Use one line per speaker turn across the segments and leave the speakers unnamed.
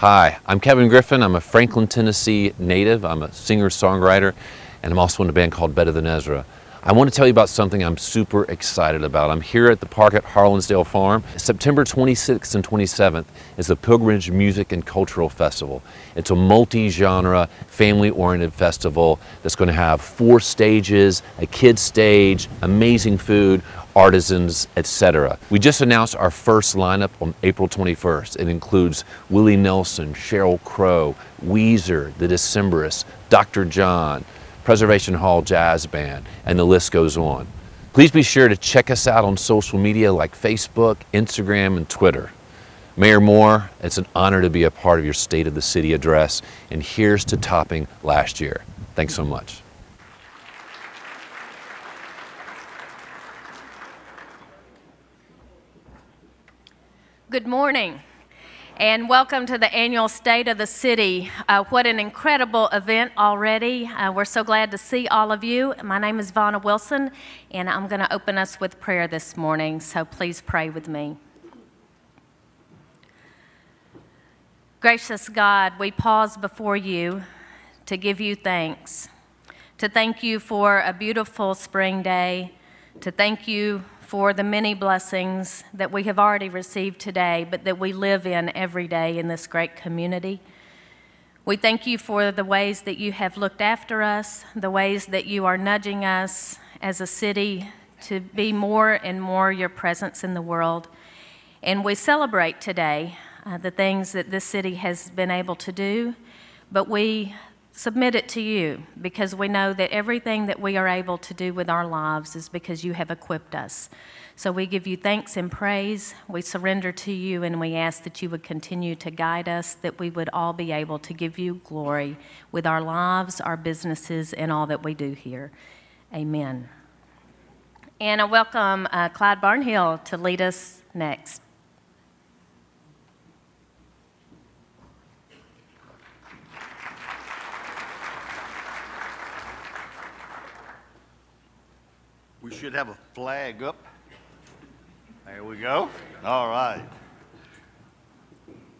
Hi, I'm Kevin Griffin. I'm a Franklin, Tennessee native. I'm a singer songwriter, and I'm also in a band called Better Than Ezra. I want to tell you about something I'm super excited about. I'm here at the park at Harlinsdale Farm. September 26th and 27th is the Pilgrimage Music and Cultural Festival. It's a multi-genre, family-oriented festival that's going to have four stages, a kids stage, amazing food, artisans, etc. We just announced our first lineup on April 21st. It includes Willie Nelson, Sheryl Crow, Weezer, The Decemberists, Dr. John, Preservation Hall Jazz Band, and the list goes on. Please be sure to check us out on social media like Facebook, Instagram, and Twitter. Mayor Moore, it's an honor to be a part of your State of the City address, and here's to topping last year. Thanks so much.
Good morning and welcome to the annual State of the City. Uh, what an incredible event already. Uh, we're so glad to see all of you. My name is Vonna Wilson, and I'm going to open us with prayer this morning, so please pray with me. Gracious God, we pause before you to give you thanks, to thank you for a beautiful spring day, to thank you for the many blessings that we have already received today, but that we live in every day in this great community. We thank you for the ways that you have looked after us, the ways that you are nudging us as a city to be more and more your presence in the world. And we celebrate today uh, the things that this city has been able to do, but we submit it to you because we know that everything that we are able to do with our lives is because you have equipped us. So we give you thanks and praise. We surrender to you and we ask that you would continue to guide us, that we would all be able to give you glory with our lives, our businesses, and all that we do here. Amen. And I welcome uh, Clyde Barnhill to lead us next.
We should have a flag up. There we go. All right.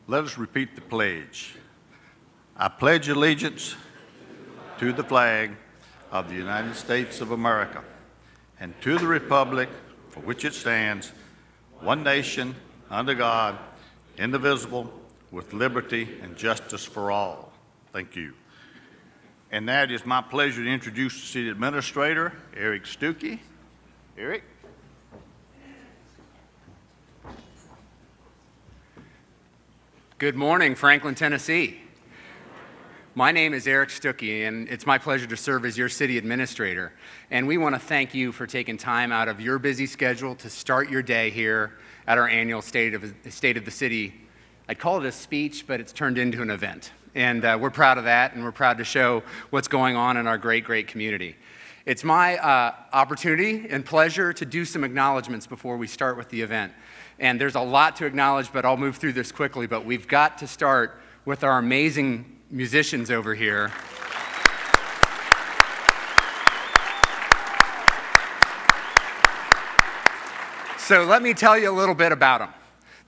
Let us repeat the pledge. I pledge allegiance to the flag of the United States of America and to the republic for which it stands, one nation, under God, indivisible, with liberty and justice for all. Thank you. And it is my pleasure to introduce the City Administrator, Eric Stuckey. Eric?
Good morning, Franklin, Tennessee. My name is Eric Stuckey, and it's my pleasure to serve as your city administrator. And we want to thank you for taking time out of your busy schedule to start your day here at our annual State of, State of the City. I'd call it a speech, but it's turned into an event. And uh, we're proud of that, and we're proud to show what's going on in our great, great community. It's my uh, opportunity and pleasure to do some acknowledgments before we start with the event. And there's a lot to acknowledge, but I'll move through this quickly. But we've got to start with our amazing musicians over here. So let me tell you a little bit about them.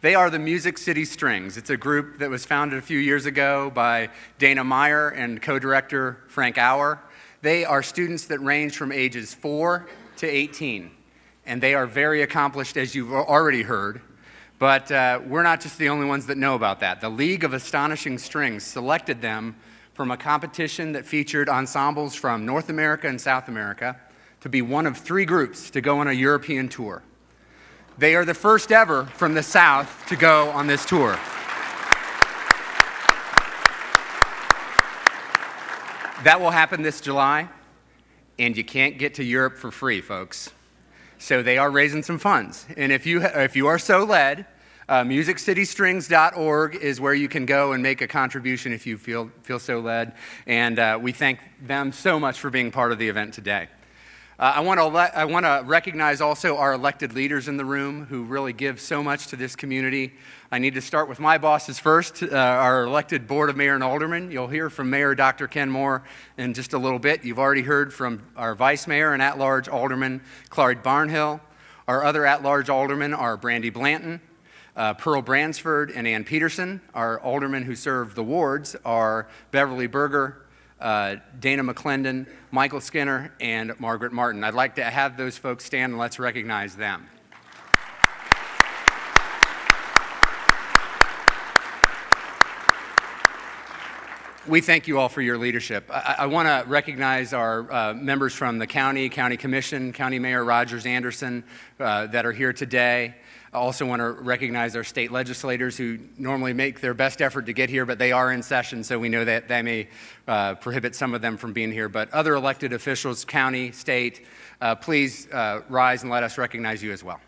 They are the Music City Strings. It's a group that was founded a few years ago by Dana Meyer and co director Frank Auer. They are students that range from ages 4 to 18, and they are very accomplished, as you've already heard. But uh, we're not just the only ones that know about that. The League of Astonishing Strings selected them from a competition that featured ensembles from North America and South America to be one of three groups to go on a European tour. They are the first ever from the South to go on this tour. That will happen this July, and you can't get to Europe for free, folks. So they are raising some funds. And if you, if you are so led, uh, musiccitystrings.org is where you can go and make a contribution if you feel, feel so led. And uh, we thank them so much for being part of the event today. Uh, I want to I want to recognize also our elected leaders in the room who really give so much to this community. I need to start with my bosses first, uh, our elected board of mayor and aldermen. You'll hear from Mayor Dr. Ken Moore in just a little bit. You've already heard from our vice mayor and at-large alderman Clyde Barnhill. Our other at-large aldermen are Brandy Blanton, uh, Pearl Bransford and Ann Peterson. Our aldermen who serve the wards are Beverly Berger, uh, Dana McClendon, Michael Skinner, and Margaret Martin. I'd like to have those folks stand and let's recognize them. We thank you all for your leadership. I, I want to recognize our uh, members from the county, county commission, county mayor Rogers Anderson uh, that are here today. I also want to recognize our state legislators who normally make their best effort to get here, but they are in session, so we know that that may uh, prohibit some of them from being here. But other elected officials, county, state, uh, please uh, rise and let us recognize you as well.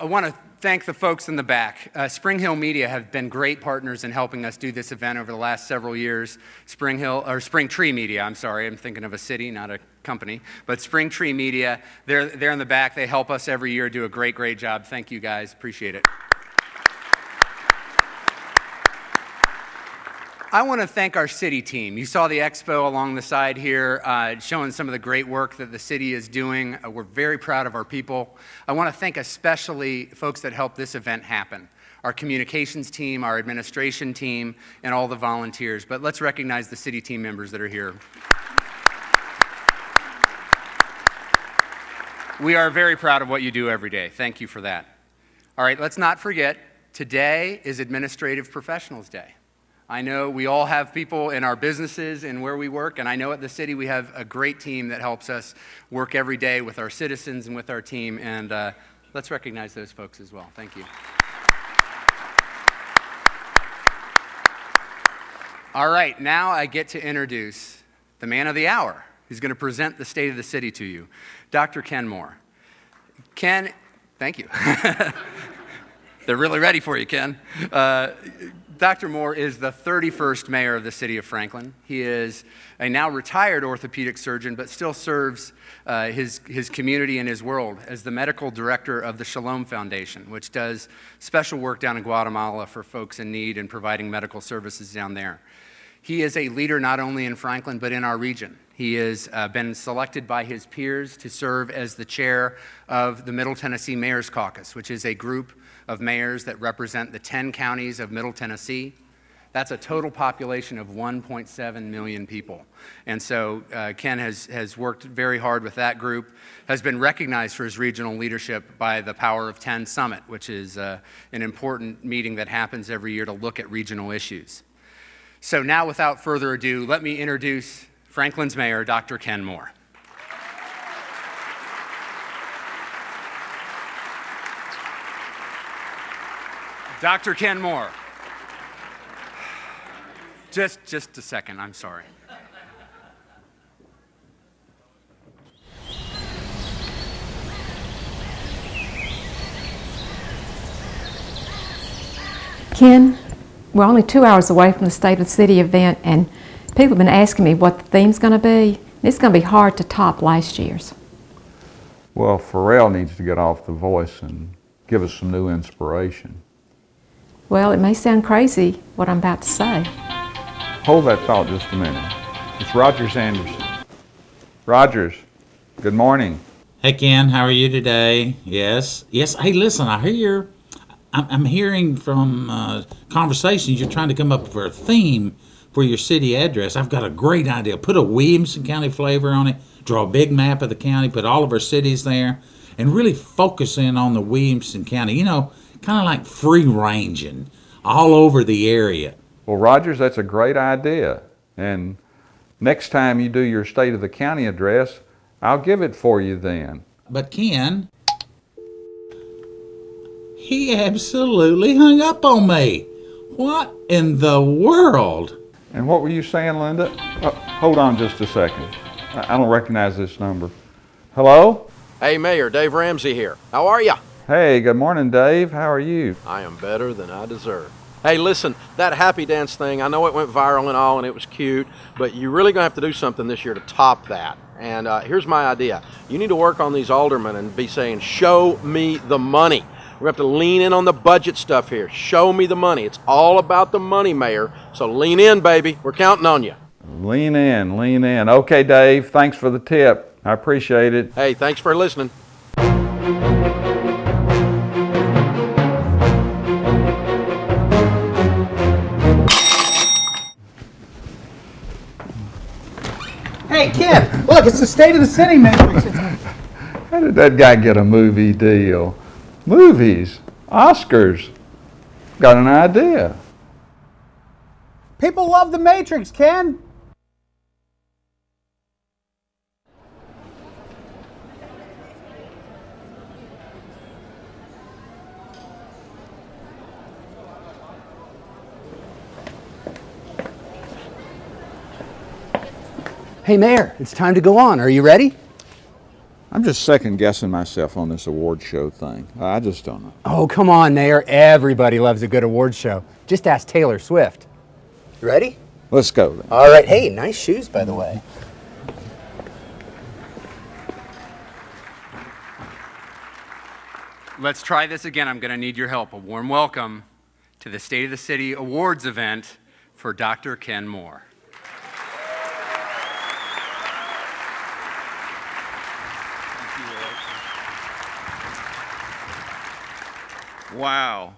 I want to thank the folks in the back. Uh, Spring Hill Media have been great partners in helping us do this event over the last several years. Spring Hill or Spring Tree Media, I'm sorry, I'm thinking of a city, not a company, but Spring Tree Media, they're, they're in the back. They help us every year, do a great, great job. Thank you guys, appreciate it. I want to thank our city team. You saw the expo along the side here, uh, showing some of the great work that the city is doing. Uh, we're very proud of our people. I want to thank especially folks that helped this event happen our communications team, our administration team, and all the volunteers. But let's recognize the city team members that are here. We are very proud of what you do every day. Thank you for that. All right, let's not forget today is Administrative Professionals Day. I know we all have people in our businesses and where we work, and I know at the city we have a great team that helps us work every day with our citizens and with our team, and uh, let's recognize those folks as well. Thank you. All right, now I get to introduce the man of the hour who's going to present the state of the city to you, Dr. Ken Moore. Ken, thank you. They're really ready for you, Ken. Uh, Dr. Moore is the 31st mayor of the city of Franklin. He is a now retired orthopedic surgeon, but still serves uh, his, his community and his world as the medical director of the Shalom Foundation, which does special work down in Guatemala for folks in need and providing medical services down there. He is a leader not only in Franklin, but in our region. He has uh, been selected by his peers to serve as the chair of the Middle Tennessee Mayor's Caucus, which is a group of mayors that represent the 10 counties of Middle Tennessee. That's a total population of 1.7 million people. And so uh, Ken has, has worked very hard with that group, has been recognized for his regional leadership by the Power of 10 Summit, which is uh, an important meeting that happens every year to look at regional issues. So now, without further ado, let me introduce Franklin's mayor, Dr. Ken Moore. Dr. Ken Moore. Just, just a second, I'm sorry.
Ken, we're only two hours away from the State of the City event, and people have been asking me what the theme's going to be. It's going to be hard to top last year's.
Well, Pharrell needs to get off the voice and give us some new inspiration.
Well, it may sound crazy what I'm about to say.
Hold that thought just a minute. It's Rogers Anderson. Rogers, good morning.
Hey Ken, how are you today? Yes, yes. Hey, listen, I hear, I'm, I'm hearing from uh, conversations you're trying to come up for a theme for your city address. I've got a great idea. Put a Williamson County flavor on it. Draw a big map of the county. Put all of our cities there, and really focus in on the Williamson County. You know, kind of like free ranging all over the area.
Well, Rogers, that's a great idea. And next time you do your State of the County address, I'll give it for you then.
But Ken, he absolutely hung up on me. What in the world?
And what were you saying, Linda? Uh, hold on just a second. I, I don't recognize this number. Hello?
Hey, Mayor, Dave Ramsey here. How are ya?
Hey, good morning, Dave. How are you?
I am better than I deserve. Hey, listen, that happy dance thing, I know it went viral and all, and it was cute, but you're really going to have to do something this year to top that. And uh, here's my idea you need to work on these aldermen and be saying, Show me the money. We have to lean in on the budget stuff here. Show me the money. It's all about the money, Mayor. So lean in, baby. We're counting on you.
Lean in, lean in. Okay, Dave, thanks for the tip. I appreciate it.
Hey, thanks for listening.
Hey, Ken, look, it's the State of the City Matrix.
How did that guy get a movie deal? Movies, Oscars. Got an idea.
People love the Matrix, Ken. Hey, Mayor, it's time to go on. Are you ready?
I'm just second guessing myself on this award show thing. I just don't know.
Oh, come on, Mayor. Everybody loves a good award show. Just ask Taylor Swift. You ready?
Let's go then.
All right. Hey, nice shoes, by the way.
Let's try this again. I'm going to need your help. A warm welcome to the State of the City Awards event for Dr. Ken Moore.
Wow.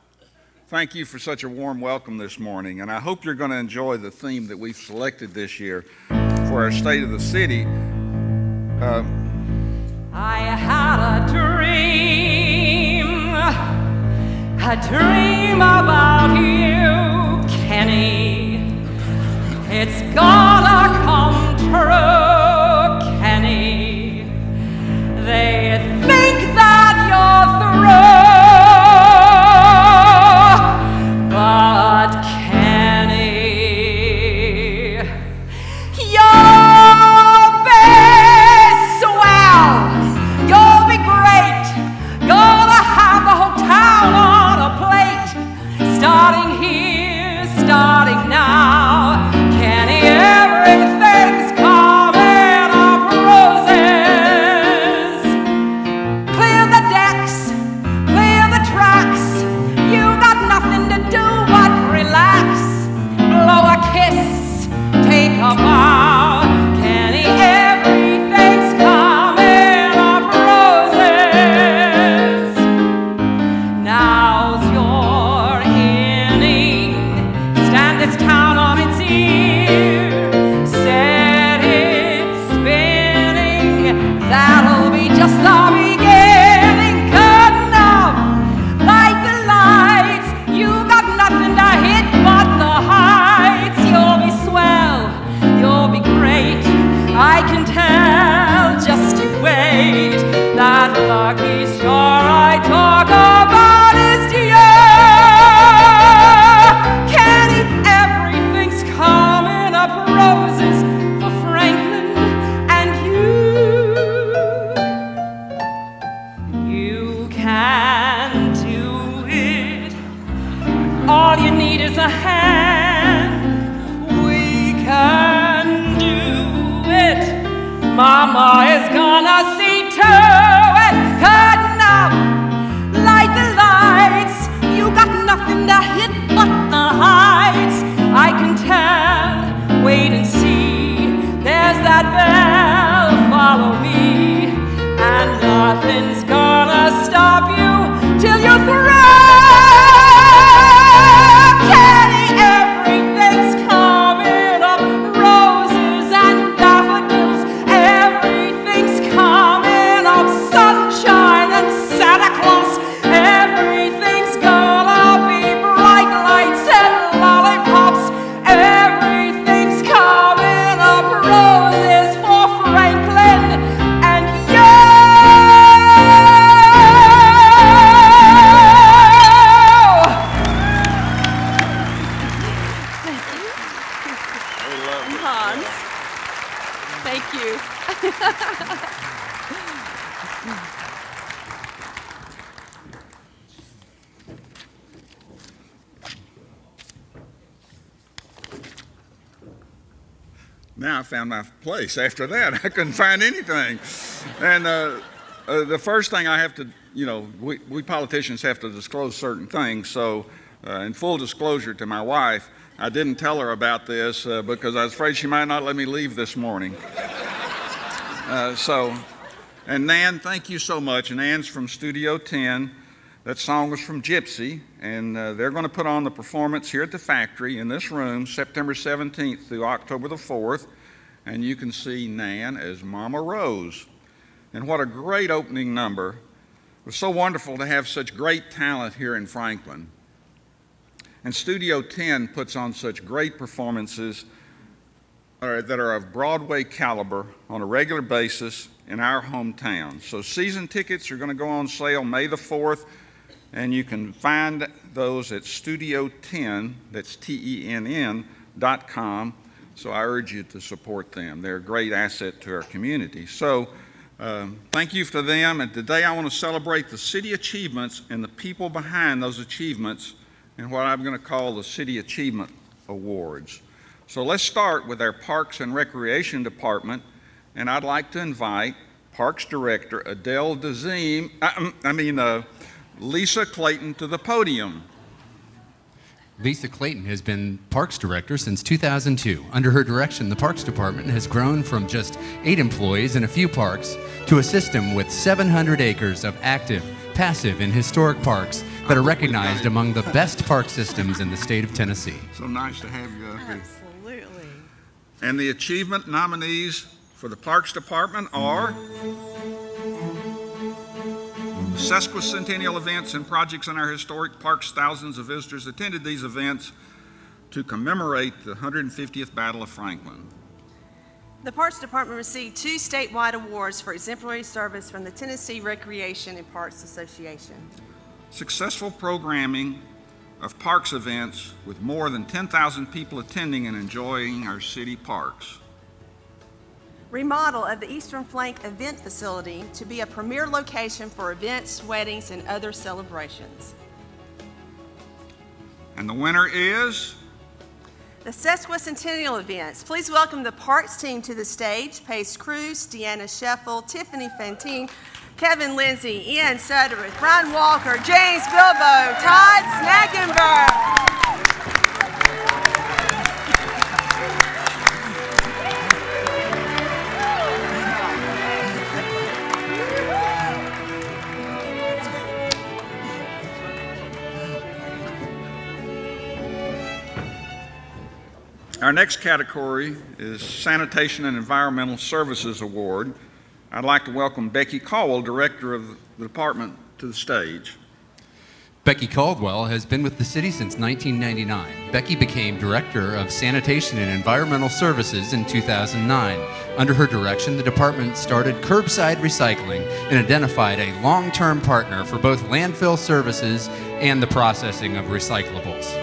Thank you for such a warm welcome this morning, and I hope you're going to enjoy the theme that we've selected this year for our State of the City. Uh,
I had a dream, a dream about you, Kenny. It's gonna come true, Kenny. They think that you're through,
found my place. After that, I couldn't find anything. And uh, uh, the first thing I have to, you know, we, we politicians have to disclose certain things. So Uh, in full disclosure to my wife, I didn't tell her about this uh, because I was afraid she might not let me leave this morning. Uh, so, and Nan, thank you so much. And Nan's from Studio Tenn. That song was from Gypsy, and uh, they're going to put on the performance here at the factory in this room September 17th through October the 4th. And you can see Nan as Mama Rose. And what a great opening number. It was so wonderful to have such great talent here in Franklin. And Studio Tenn puts on such great performances that are of Broadway caliber on a regular basis in our hometown. So season tickets are going to go on sale May the 4th, and you can find those at Studio Tenn, that's T-E-N-N, dot com. So I urge you to support them. They're a great asset to our community. So um, thank you for them. And today I want to celebrate the city achievements and the people behind those achievements in what I'm going to call the City Achievement Awards. So let's start with our Parks and Recreation Department, and I'd like to invite Parks Director Adele Dazim, I, I mean uh, Lisa Clayton to the podium.
Lisa Clayton has been Parks Director since 2002. Under her direction, the Parks Department has grown from just eight employees in a few parks to a system with 700 acres of active, passive, and historic parks that are recognized among the best park systems in the state of Tennessee.
So nice to have you up here.
Absolutely.
And the achievement nominees for the Parks Department are sesquicentennial events and projects in our historic parks. Thousands of visitors attended these events to commemorate the 150th Battle of Franklin.
The Parks Department received two statewide awards for exemplary service from the Tennessee Recreation and Parks Association.
Successful programming of parks events with more than 10,000 people attending and enjoying our city parks.
Remodel of the Eastern Flank Event Facility to be a premier location for events, weddings, and other celebrations.
And the winner is
The Sesquicentennial events. Please welcome the Parks team to the stage. Pace Cruz, Deanna Sheffel, Tiffany Fantine, Kevin Lindsay, Ian Suttereth, Brian Walker, James Bilbo, Todd Snackenberg.
Our next category is Sanitation and Environmental Services Award. I'd like to welcome Becky Caldwell, Director of the Department, to the stage.
Becky Caldwell has been with the city since 1999. Becky became Director of Sanitation and Environmental Services in 2009. Under her direction, the department started curbside recycling and identified a long term partner for both landfill services and the processing of recyclables.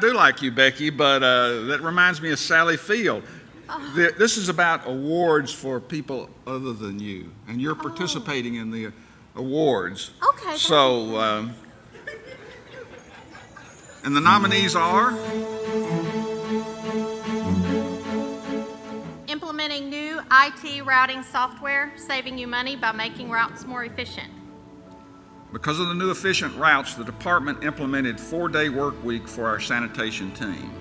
Do like you, Becky, but uh, that reminds me of Sally Field. The- This is about awards for people other than you, and you're participating in the awards.
Okay.
So, um, and the nominees are
Implementing new IT routing software, saving you money by making routes more efficient.
Because of the new efficient routes, the department implemented four-day work week for our sanitation team.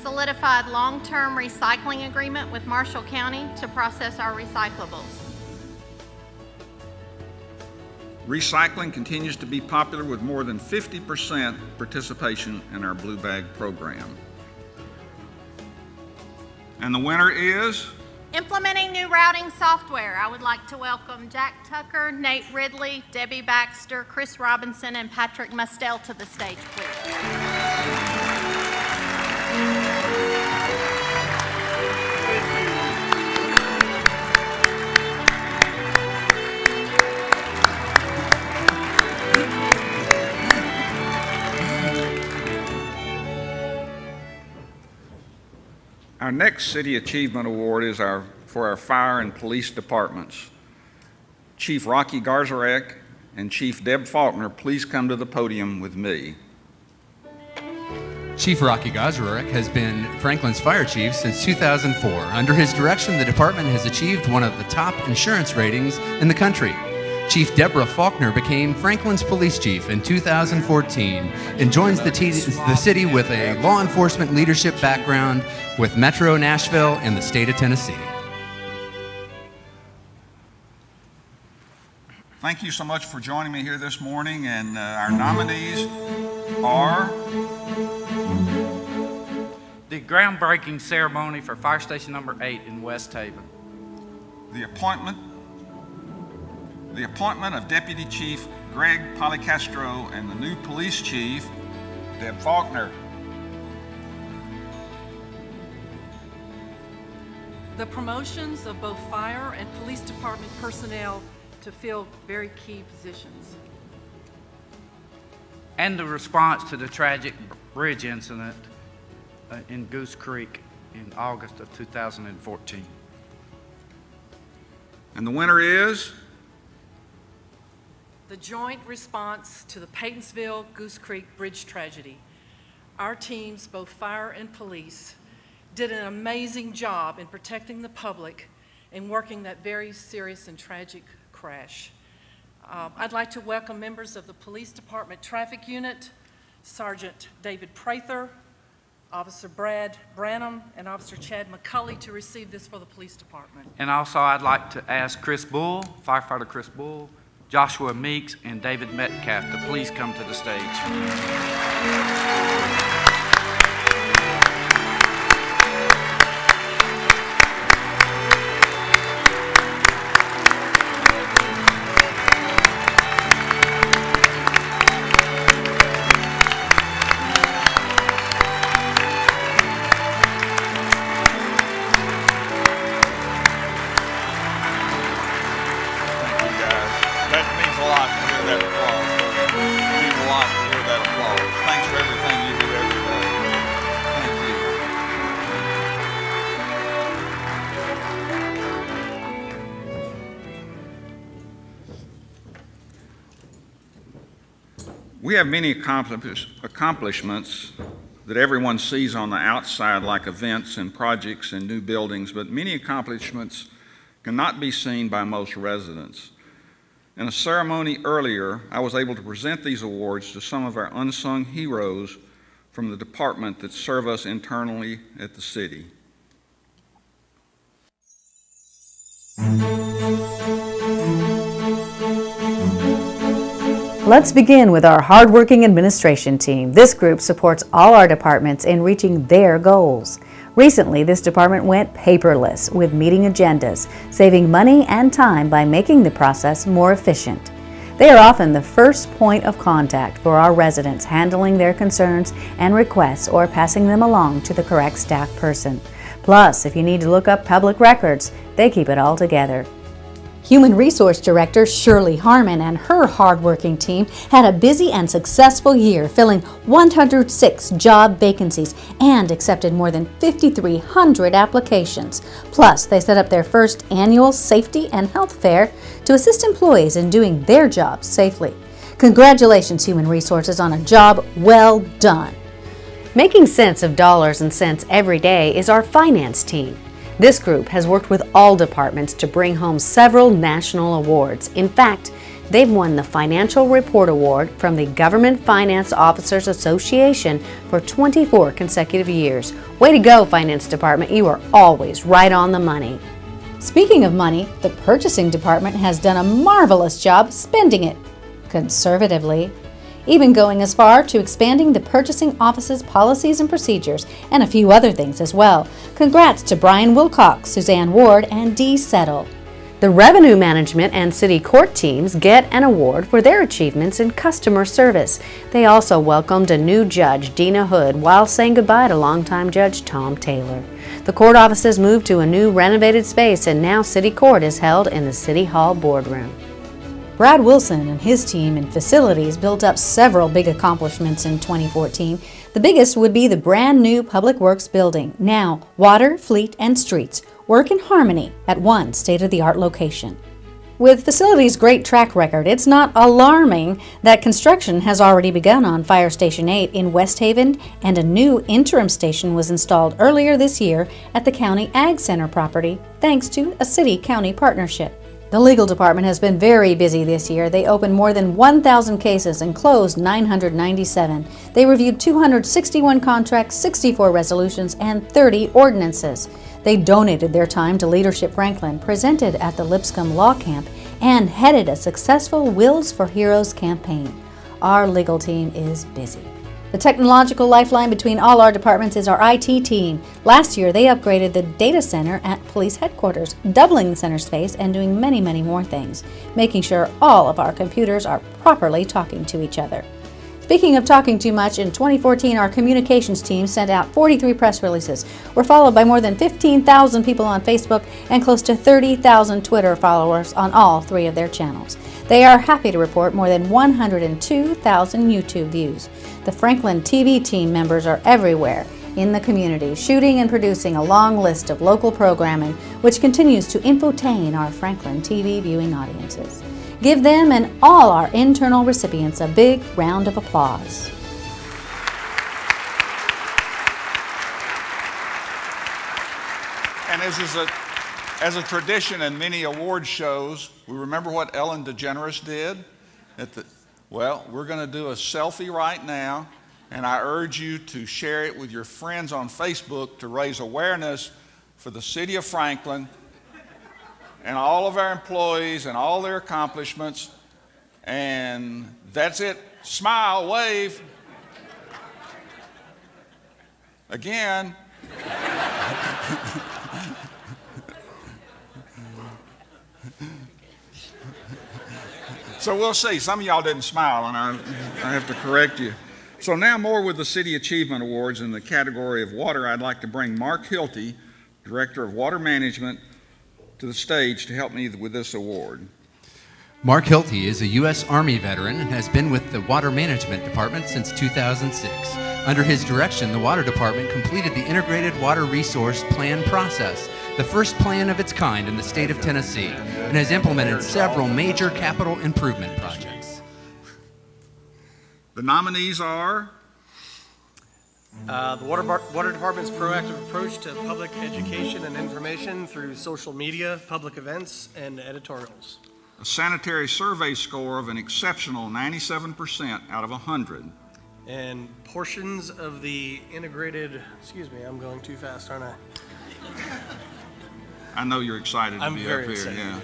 Solidified long-term recycling agreement with Marshall County to process our recyclables.
Recycling continues to be popular with more than 50% participation in our Blue Bag program. And the winner is
Implementing new routing software. I would like to welcome Jack Tucker, Nate Ridley, Debbie Baxter, Chris Robinson, and Patrick Mustel to the stage, please.
Our next City Achievement Award is our, for our fire and police departments. Chief Rocky Garzarek and Chief Deb Faulkner, please come to the podium with me.
Chief Rocky Garzarek has been Franklin's fire chief since 2004. Under his direction, the department has achieved one of the top insurance ratings in the country. Chief Deborah Faulkner became Franklin's police chief in 2014 and joins the, t- the city with a law enforcement leadership background with Metro Nashville and the state of Tennessee.
Thank you so much for joining me here this morning, and uh, our nominees are
the groundbreaking ceremony for Fire Station Number 8 in West Haven.
the appointment the appointment of Deputy Chief Greg Policastro and the new police chief, Deb Faulkner.
The promotions of both fire and police department personnel to fill very key positions.
And the response to the tragic bridge incident uh, in Goose Creek in August of 2014.
And the winner is
The joint response to the Peytonsville Goose Creek Bridge tragedy. Our teams, both fire and police, did an amazing job in protecting the public and working that very serious and tragic crash. Um, I'd like to welcome members of the Police Department Traffic Unit, Sergeant David Prather, Officer Brad Branham, and Officer Chad McCulley to receive this for the Police Department.
And also, I'd like to ask Chris Bull, firefighter Chris Bull, Joshua Meeks, and David Metcalf to please come to the stage.
We have many accomplish- accomplishments that everyone sees on the outside, like events and projects and new buildings, but many accomplishments cannot be seen by most residents. In a ceremony earlier, I was able to present these awards to some of our unsung heroes from the department that serve us internally at the city.
Let's begin with our hardworking administration team. This group supports all our departments in reaching their goals. Recently, this department went paperless with meeting agendas, saving money and time by making the process more efficient. They are often the first point of contact for our residents, handling their concerns and requests or passing them along to the correct staff person. Plus, if you need to look up public records, they keep it all together. Human Resource Director Shirley Harmon and her hardworking team had a busy and successful year, filling 106 job vacancies and accepted more than 5,300 applications. Plus, they set up their first annual safety and health fair to assist employees in doing their jobs safely. Congratulations, Human Resources, on a job well done. Making sense of dollars and cents every day is our finance team. This group has worked with all departments to bring home several national awards. In fact, they've won the Financial Report Award from the Government Finance Officers Association for 24 consecutive years. Way to go, Finance Department. You are always right on the money. Speaking of money, the Purchasing Department has done a marvelous job spending it conservatively even going as far to expanding the purchasing office's policies and procedures and a few other things as well. Congrats to Brian Wilcox, Suzanne Ward, and Dee Settle. The Revenue Management and City Court teams get an award for their achievements in customer service. They also welcomed a new judge, Dina Hood, while saying goodbye to longtime Judge Tom Taylor. The court offices moved to a new renovated space, and now City Court is held in the City Hall boardroom. Brad Wilson and his team in facilities built up several big accomplishments in 2014. The biggest would be the brand new Public Works building, now Water, Fleet, and Streets, work in harmony at one state of the art location. With facilities' great track record, it's not alarming that construction has already begun on Fire Station 8 in West Haven, and a new interim station was installed earlier this year at the County Ag Center property, thanks to a city county partnership. The legal department has been very busy this year. They opened more than 1,000 cases and closed 997. They reviewed 261 contracts, 64 resolutions, and 30 ordinances. They donated their time to Leadership Franklin, presented at the Lipscomb Law Camp, and headed a successful Wills for Heroes campaign. Our legal team is busy. The technological lifeline between all our departments is our IT team. Last year, they upgraded the data center at police headquarters, doubling the center space and doing many, many more things, making sure all of our computers are properly talking to each other. Speaking of talking too much, in 2014, our communications team sent out 43 press releases. We're followed by more than 15,000 people on Facebook and close to 30,000 Twitter followers on all three of their channels. They are happy to report more than 102,000 YouTube views. The Franklin TV team members are everywhere in the community, shooting and producing a long list of local programming, which continues to infotain our Franklin TV viewing audiences. Give them and all our internal recipients a big round of applause.
And as is a, as a tradition in many award shows, we remember what Ellen DeGeneres did. At the, well, we're going to do a selfie right now, and I urge you to share it with your friends on Facebook to raise awareness for the city of Franklin and all of our employees and all their accomplishments. And that's it. Smile, wave. Again. so we'll see. Some of y'all didn't smile, and I, I have to correct you. So now more with the City Achievement Awards in the category of water. I'd like to bring Mark Hilty, Director of Water Management, to the stage to help me with this award.
Mark Hilty is a U.S. Army veteran and has been with the Water Management Department since 2006. Under his direction, the Water Department completed the Integrated Water Resource Plan process, the first plan of its kind in the state of Tennessee, and has implemented several major capital improvement projects.
The nominees are
Uh, the water, bar- water Department's proactive approach to public education and information through social media, public events, and editorials.
a sanitary survey score of an exceptional 97% out of 100.
And portions of the integrated, excuse me, I'm going too fast, aren't I?
I know you're excited to
I'm
be
very
up here.
excited.
Yeah.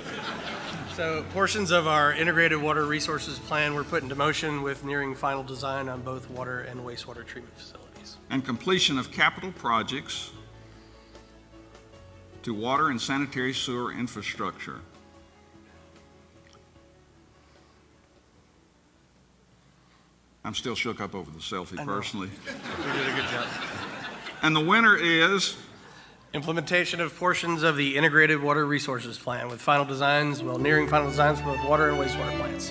So portions of our integrated water resources plan were put into motion with nearing final design on both water and wastewater treatment facilities.
And completion of capital projects to water and sanitary sewer infrastructure. I'm still shook up over the selfie personally.
We did a good job.
And the winner is
Implementation of portions of the integrated water resources plan with final designs, well, nearing final designs for both water and wastewater plants.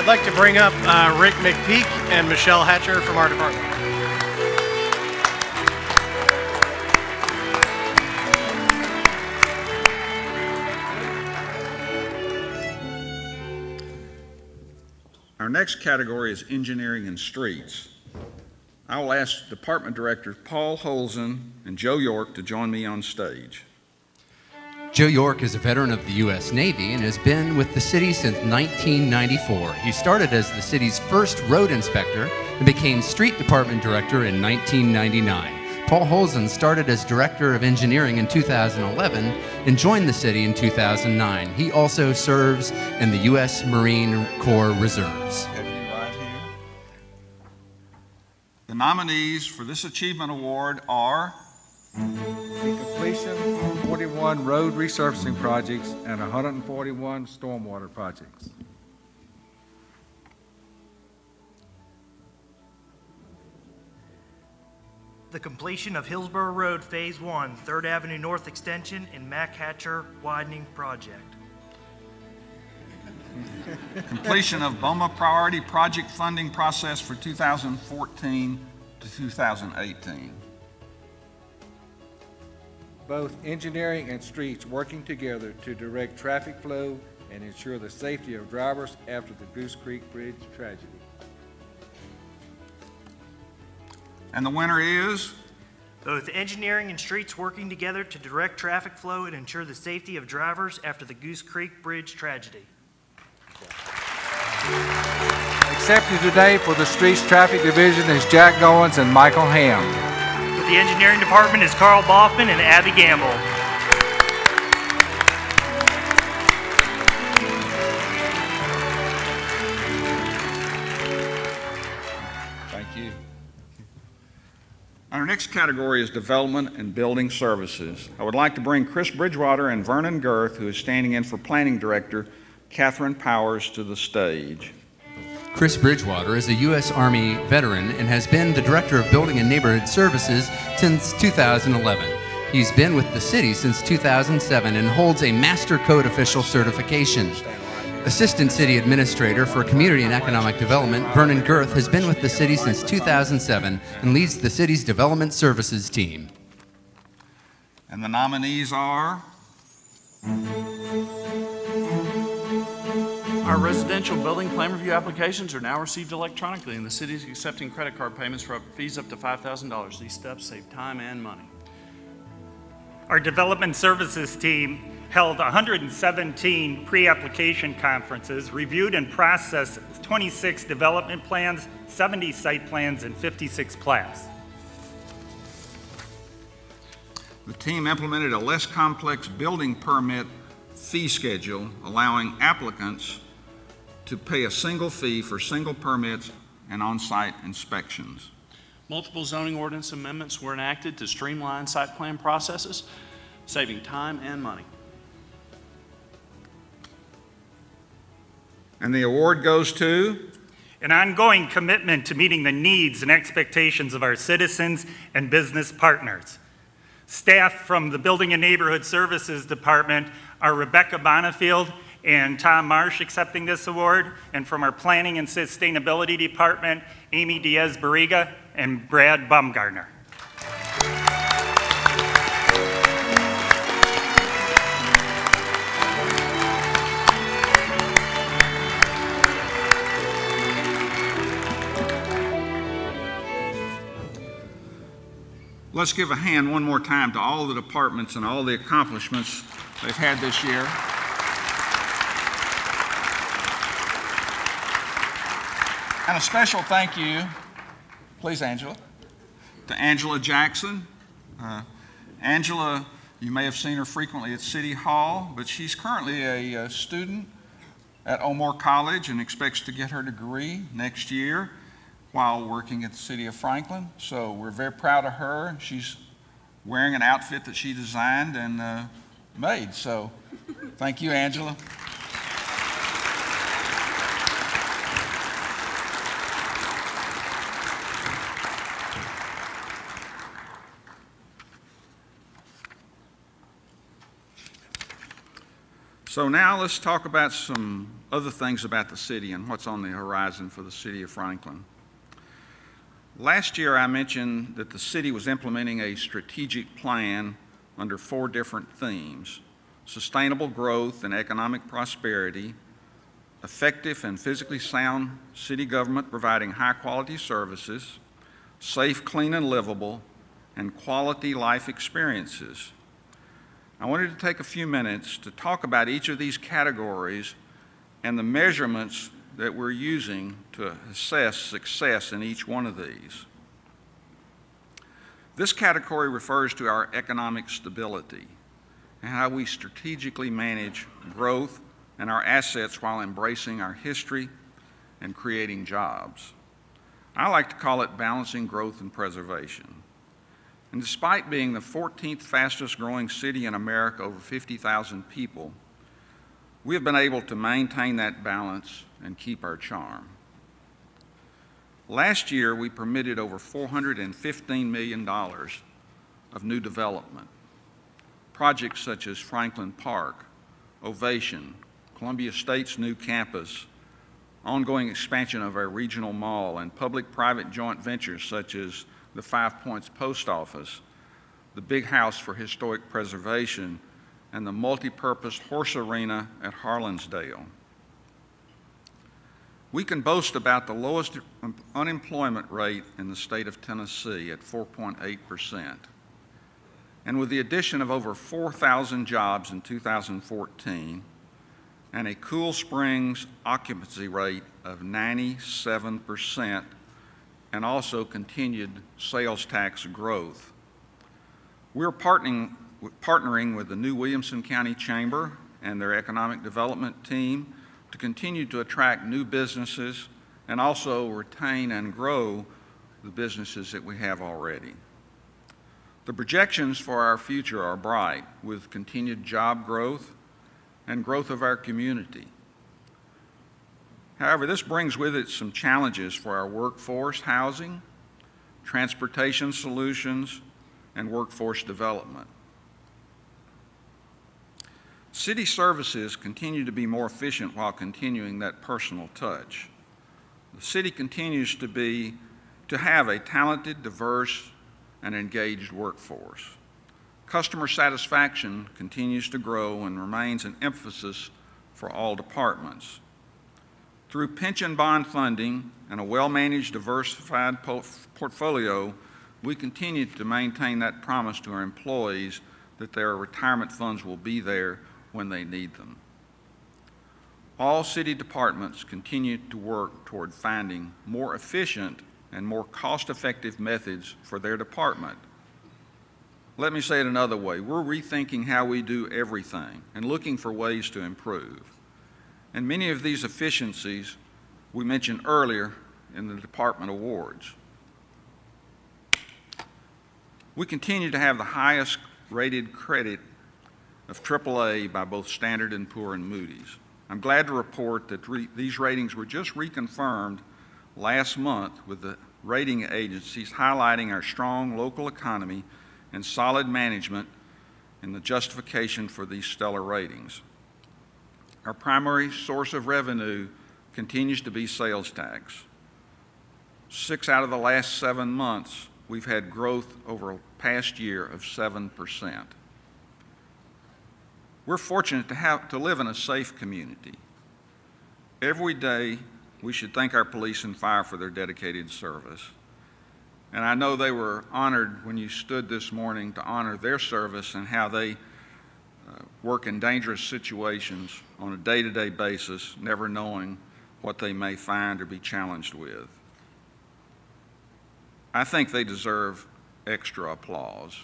I'd like to bring up uh, Rick McPeak and Michelle Hatcher from our department.
Our next category is engineering and streets. I will ask Department Directors Paul Holzen and Joe York to join me on stage.
Joe York is a veteran of the U.S. Navy and has been with the city since 1994. He started as the city's first road inspector and became street department director in 1999. Paul Holzen started as director of engineering in 2011 and joined the city in 2009. He also serves in the U.S. Marine Corps Reserves.
The nominees for this achievement award are
The completion of 41 road resurfacing projects and 141 stormwater projects.
The completion of Hillsboro Road Phase One, Third Avenue North Extension and Mack Hatcher Widening Project.
completion of BOMA priority project funding process for 2014 to 2018.
Both engineering and streets working together to direct traffic flow and ensure the safety of drivers after the Goose Creek Bridge tragedy.
And the winner is?
Both engineering and streets working together to direct traffic flow and ensure the safety of drivers after the Goose Creek Bridge tragedy.
Accepted today for the Streets Traffic Division is Jack Goins and Michael Ham.
The engineering department is Carl Boffman and Abby Gamble.
Thank you. Our next category is Development and Building Services. I would like to bring Chris Bridgewater and Vernon Gerth, who is standing in for Planning Director Catherine Powers, to the stage.
Chris Bridgewater is a U.S. Army veteran and has been the Director of Building and Neighborhood Services since 2011. He's been with the city since 2007 and holds a Master Code Official certification. Assistant City Administrator for Community and Economic Development, Vernon Gerth, has been with the city since 2007 and leads the city's Development Services team.
And the nominees are?
Our residential building plan review applications are now received electronically, and the city is accepting credit card payments for fees up to $5,000. These steps save time and money.
Our development services team held 117 pre-application conferences, reviewed and processed 26 development plans, 70 site plans, and 56 plats.
The team implemented a less complex building permit fee schedule, allowing applicants to pay a single fee for single permits and on-site inspections.
Multiple zoning ordinance amendments were enacted to streamline site plan processes, saving time and money.
And the award goes to?
An ongoing commitment to meeting the needs and expectations of our citizens and business partners. Staff from the Building and Neighborhood Services Department are Rebecca Bonifield and Tom Marsh accepting this award, and from our Planning and Sustainability Department, Amy Diaz Barriga and Brad Baumgartner.
Let's give a hand one more time to all the departments and all the accomplishments they've had this year. And a special thank you, please, Angela, to Angela Jackson. Uh, Angela, you may have seen her frequently at City Hall, but she's currently a, uh student at O'More College and expects to get her degree next year while working at the City of Franklin. So we're very proud of her. She's wearing an outfit that she designed and uh, made. So thank you, Angela. So now let's talk about some other things about the city and what's on the horizon for the city of Franklin. Last year, I mentioned that the city was implementing a strategic plan under four different themes sustainable growth and economic prosperity, effective and physically sound city government providing high quality services, safe, clean, and livable, and quality life experiences. I wanted to take a few minutes to talk about each of these categories and the measurements that we're using to assess success in each one of these. This category refers to our economic stability and how we strategically manage growth and our assets while embracing our history and creating jobs. I like to call it balancing growth and preservation. And despite being the 14th fastest growing city in America, over 50,000 people, we have been able to maintain that balance and keep our charm. Last year, we permitted over $415 million of new development. Projects such as Franklin Park, Ovation, Columbia State's new campus, ongoing expansion of our regional mall, and public-private joint ventures such as the Five Points Post Office the Big House for Historic Preservation, and the multipurpose horse arena at Harlinsdale. We can boast about the lowest unemployment rate in the state of Tennessee at 4.8%. And with the addition of over 4,000 jobs in 2014 and a Cool Springs occupancy rate of 97% and also continued sales tax growth. We're partnering, partnering with the new Williamson County Chamber and their economic development team to continue to attract new businesses and also retain and grow the businesses that we have already. The projections for our future are bright with continued job growth and growth of our community. However, this brings with it some challenges for our workforce, housing, transportation solutions, and workforce development. City services continue to be more efficient while continuing that personal touch. The city continues to be to have a talented, diverse, and engaged workforce. Customer satisfaction continues to grow and remains an emphasis for all departments. Through pension bond funding and a well-managed, diversified po portfolio, we continue to maintain that promise to our employees that their retirement funds will be there when they need them. All city departments continue to work toward finding more efficient and more cost-effective methods for their department. Let me say it another way. We're rethinking how we do everything and looking for ways to improve. And many of these efficiencies we mentioned earlier in the department awards. We continue to have the highest rated credit of AAA by both Standard & Poor and Moody's. I'm glad to report that re these ratings were just reconfirmed last month with the rating agencies highlighting our strong local economy and solid management in the justification for these stellar ratings. Our primary source of revenue continues to be sales tax. Six out of the last seven months, we've had growth over past year of 7%. We're fortunate to, have, to live in a safe community. Every day, we should thank our police and fire for their dedicated service. And I know they were honored when you stood this morning to honor their service and how they uh, work in dangerous situations on a day to day basis, never knowing what they may find or be challenged with. I think they deserve extra applause.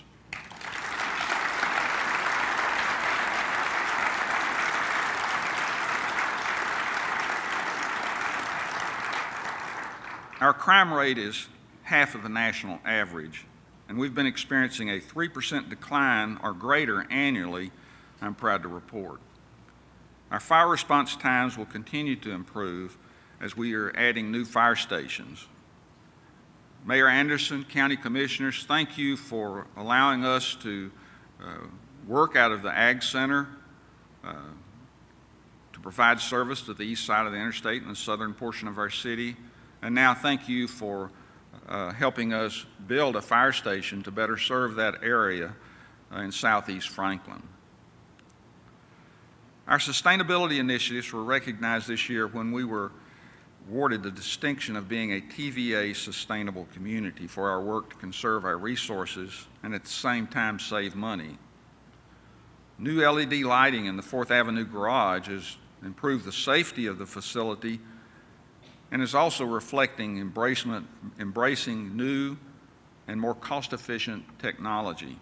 Our crime rate is half of the national average, and we've been experiencing a 3% decline or greater annually, I'm proud to report. Our fire response times will continue to improve as we are adding new fire stations. Mayor Anderson, County Commissioners, thank you for allowing us to uh, work out of the Ag Center uh, to provide service to the east side of the interstate and the southern portion of our city. And now thank you for uh, helping us build a fire station to better serve that area in southeast Franklin. Our sustainability initiatives were recognized this year when we were awarded the distinction of being a TVA sustainable community for our work to conserve our resources and at the same time save money. New LED lighting in the 4th Avenue garage has improved the safety of the facility and is also reflecting embracing new and more cost-efficient technology.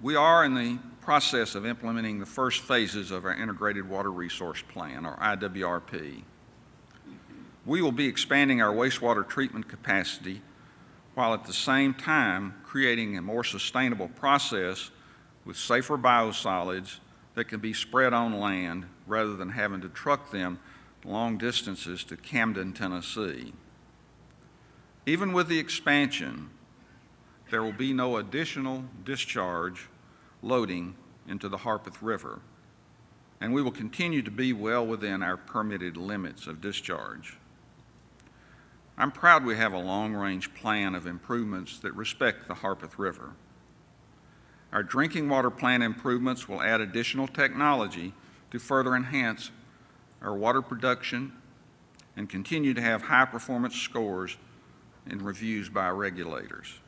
We are in the process of implementing the first phases of our Integrated Water Resource Plan, or IWRP. We will be expanding our wastewater treatment capacity while at the same time creating a more sustainable process with safer biosolids that can be spread on land rather than having to truck them long distances to Camden, Tennessee. Even with the expansion, there will be no additional discharge loading into the Harpeth River, and we will continue to be well within our permitted limits of discharge. I'm proud we have a long-range plan of improvements that respect the Harpeth River. Our drinking water plant improvements will add additional technology to further enhance our water production and continue to have high-performance scores in reviews by regulators.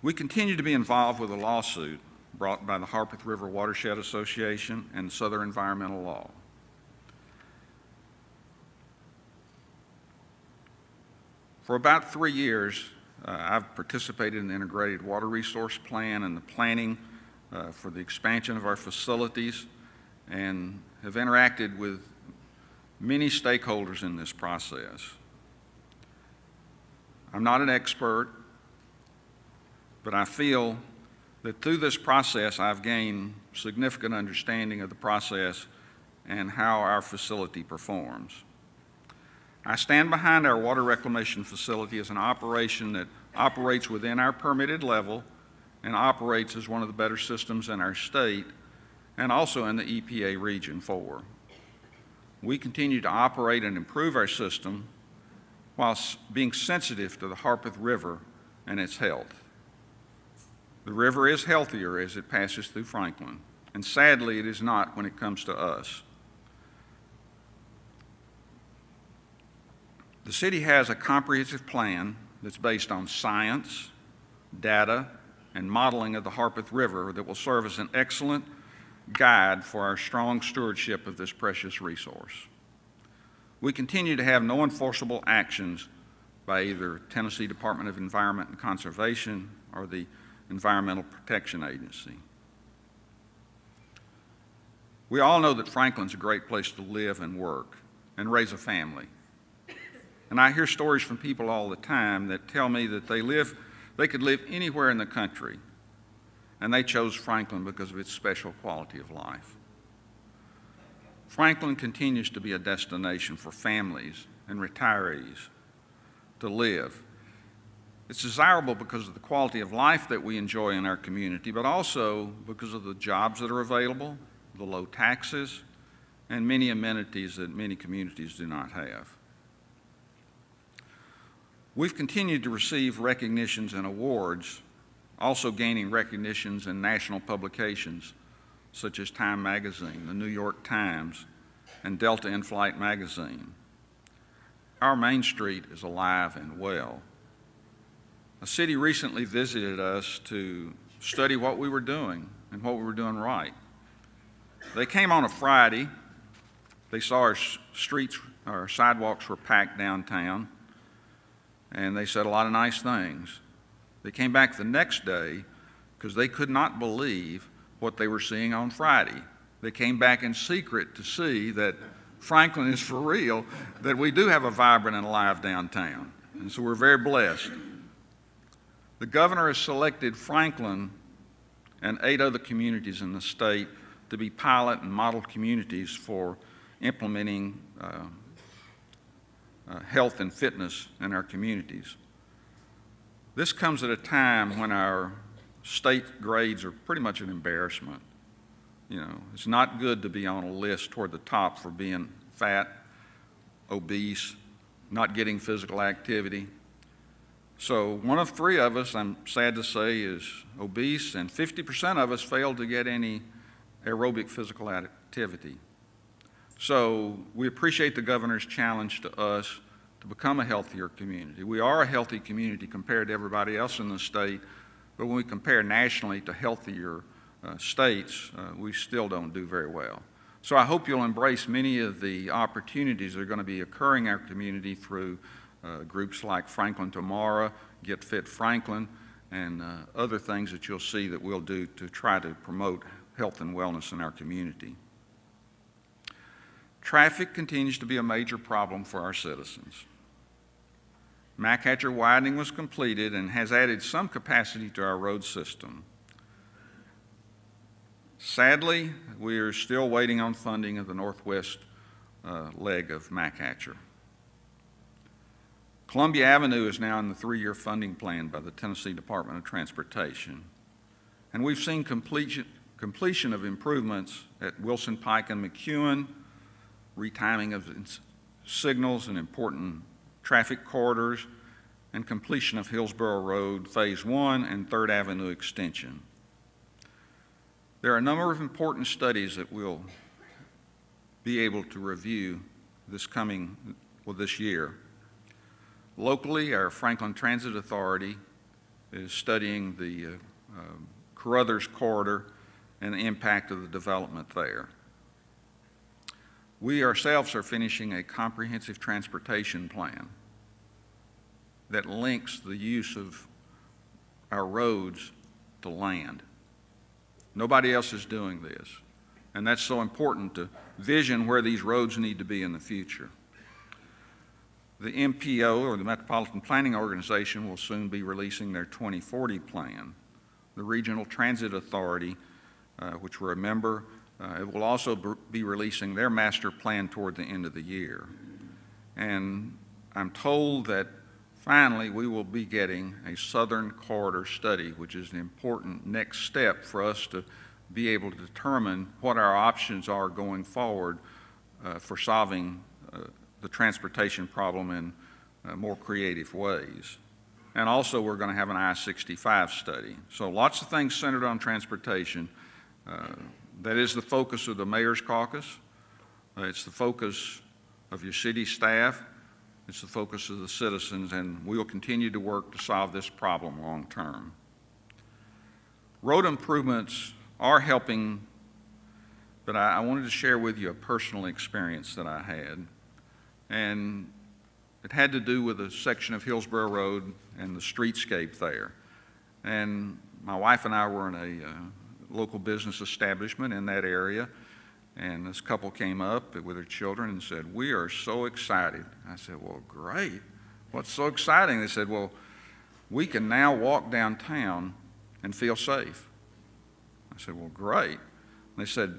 We continue to be involved with a lawsuit brought by the Harpeth River Watershed Association and Southern Environmental Law. For about three years, uh, I've participated in the Integrated Water Resource Plan and the planning uh, for the expansion of our facilities and have interacted with many stakeholders in this process. I'm not an expert, but I feel that through this process I've gained significant understanding of the process and how our facility performs. I stand behind our water reclamation facility as an operation that operates within our permitted level and operates as one of the better systems in our state and also in the EPA Region 4. We continue to operate and improve our system while being sensitive to the Harpeth River and its health. The river is healthier as it passes through Franklin, and sadly, it is not when it comes to us. The city has a comprehensive plan that's based on science, data, and modeling of the Harpeth River that will serve as an excellent guide for our strong stewardship of this precious resource. We continue to have no enforceable actions by either Tennessee Department of Environment and Conservation or the Environmental Protection Agency. We all know that Franklin's a great place to live and work and raise a family. And I hear stories from people all the time that tell me that they live, they could live anywhere in the country, and they chose Franklin because of its special quality of life. Franklin continues to be a destination for families and retirees to live. It's desirable because of the quality of life that we enjoy in our community, but also because of the jobs that are available, the low taxes, and many amenities that many communities do not have. We've continued to receive recognitions and awards, also gaining recognitions in national publications such as Time Magazine, the New York Times, and Delta in Flight Magazine. Our Main Street is alive and well. A city recently visited us to study what we were doing and what we were doing right. They came on a Friday. They saw our streets, our sidewalks were packed downtown and they said a lot of nice things. They came back the next day because they could not believe what they were seeing on Friday. They came back in secret to see that Franklin is for real, that we do have a vibrant and alive downtown. And so we're very blessed. The governor has selected Franklin and eight other communities in the state to be pilot and model communities for implementing uh, uh, health and fitness in our communities. This comes at a time when our state grades are pretty much an embarrassment. You know, it's not good to be on a list toward the top for being fat, obese, not getting physical activity. So one of three of us, I'm sad to say, is obese, and 50% of us failed to get any aerobic physical activity. So we appreciate the governor's challenge to us to become a healthier community. We are a healthy community compared to everybody else in the state, but when we compare nationally to healthier uh, states, uh, we still don't do very well. So I hope you'll embrace many of the opportunities that are going to be occurring in our community through groups like Franklin Tomorrow, Get Fit Franklin, and uh, other things that you'll see that we'll do to try to promote health and wellness in our community. Traffic continues to be a major problem for our citizens. Mack Hatcher widening was completed and has added some capacity to our road system. Sadly, we are still waiting on funding of the northwest uh, leg of Mack Hatcher. Columbia Avenue is now in the three-year funding plan by the Tennessee Department of Transportation. And we've seen completion, completion of improvements at Wilson Pike and McEwen, retiming of signals and important traffic corridors, and completion of Hillsboro Road Phase 1 and Third Avenue Extension. There are a number of important studies that we'll be able to review this coming, well, this year. Locally, our Franklin Transit Authority is studying the uh, um, Carothers Corridor and the impact of the development there. We ourselves are finishing a comprehensive transportation plan that links the use of our roads to land. Nobody else is doing this. And that's so important to vision where these roads need to be in the future. The MPO, or the Metropolitan Planning Organization, will soon be releasing their 2040 plan. The Regional Transit Authority, uh, which we're a member, uh, will also be releasing their master plan toward the end of the year. And I'm told that finally we will be getting a Southern Corridor study, which is an important next step for us to be able to determine what our options are going forward uh, for solving uh, the transportation problem in uh, more creative ways. And also, we're going to have an I 65 study. So, lots of things centered on transportation. Uh, that is the focus of the Mayor's Caucus. Uh, it's the focus of your city staff. It's the focus of the citizens, and we will continue to work to solve this problem long term. Road improvements are helping, but I, I wanted to share with you a personal experience that I had. And it had to do with a section of Hillsboro Road and the streetscape there. And my wife and I were in a uh, local business establishment in that area, and this couple came up with their children and said, We are so excited. I said, Well, great. What's so exciting? They said, Well, we can now walk downtown and feel safe. I said, Well, great. And they said,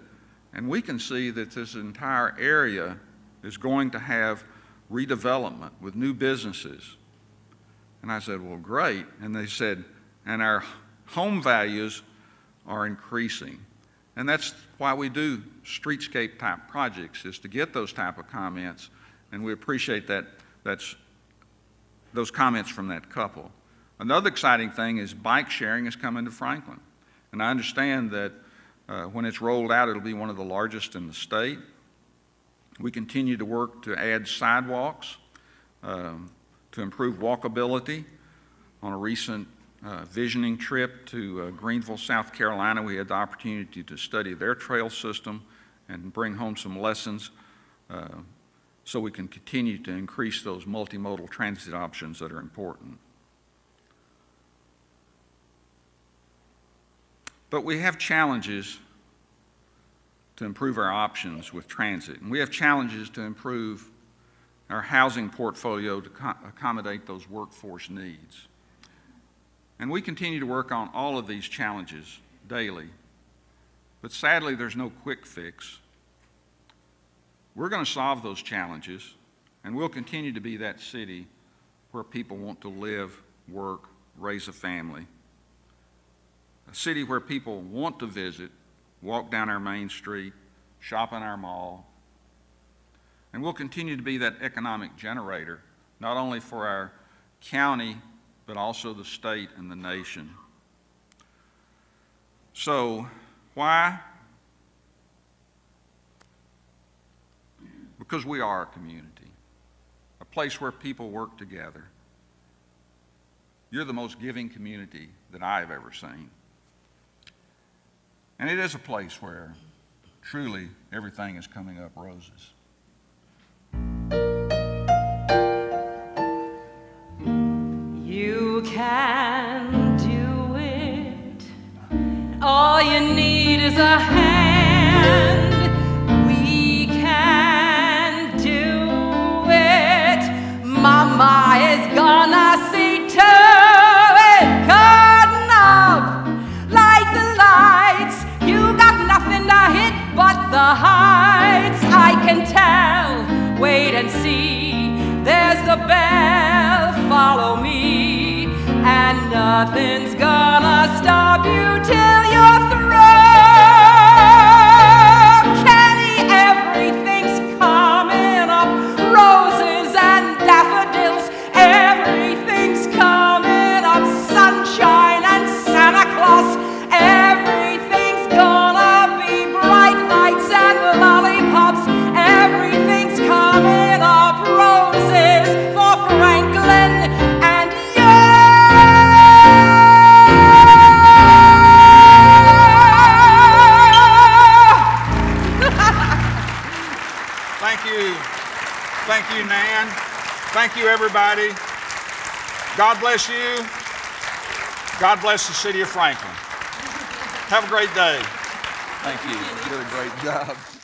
And we can see that this entire area is going to have redevelopment with new businesses. And I said, Well, great. And they said, And our home values are increasing. And that's why we do streetscape type projects, is to get those type of comments. And we appreciate that, that's, those comments from that couple. Another exciting thing is bike sharing is coming to Franklin. And I understand that uh, when it's rolled out, it'll be one of the largest in the state. We continue to work to add sidewalks um, to improve walkability. On a recent uh, visioning trip to uh, Greenville, South Carolina, we had the opportunity to study their trail system and bring home some lessons uh, so we can continue to increase those multimodal transit options that are important. But we have challenges to improve our options with transit. And we have challenges to improve our housing portfolio to accommodate those workforce needs. And we continue to work on all of these challenges daily. But sadly, there's no quick fix. We're going to solve those challenges, and we'll continue to be that city where people want to live, work, raise a family a city where people want to visit, walk down our main street, shop in our mall. And we'll continue to be that economic generator, not only for our county, but also the state and the nation. So, why? Because we are a community, a place where people work together. You're the most giving community that I've ever seen. And it is a place where truly everything is coming up roses.
You can do it. All you need is a hand. We can do it. Mama is gonna nothing's gonna stop you till you're through.
Everybody. God bless you. God bless the city of Franklin. Have a great day. Thank you. You did a great job.